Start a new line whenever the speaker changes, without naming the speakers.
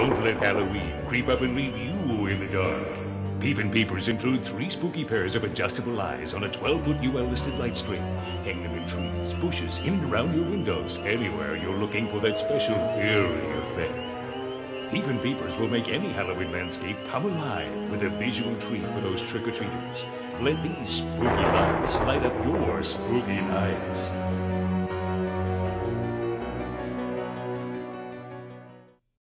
Don't let Halloween creep up and leave you in the dark. Peep n' Peepers include three spooky pairs of adjustable eyes on a 12-foot UL listed light string. Hang them in trees, bushes, in and around your windows, anywhere you're looking for that special eerie effect. Peep n' Peepers will make any Halloween landscape come alive with a visual treat for those trick-or-treaters. Let these spooky lights light up your spooky nights.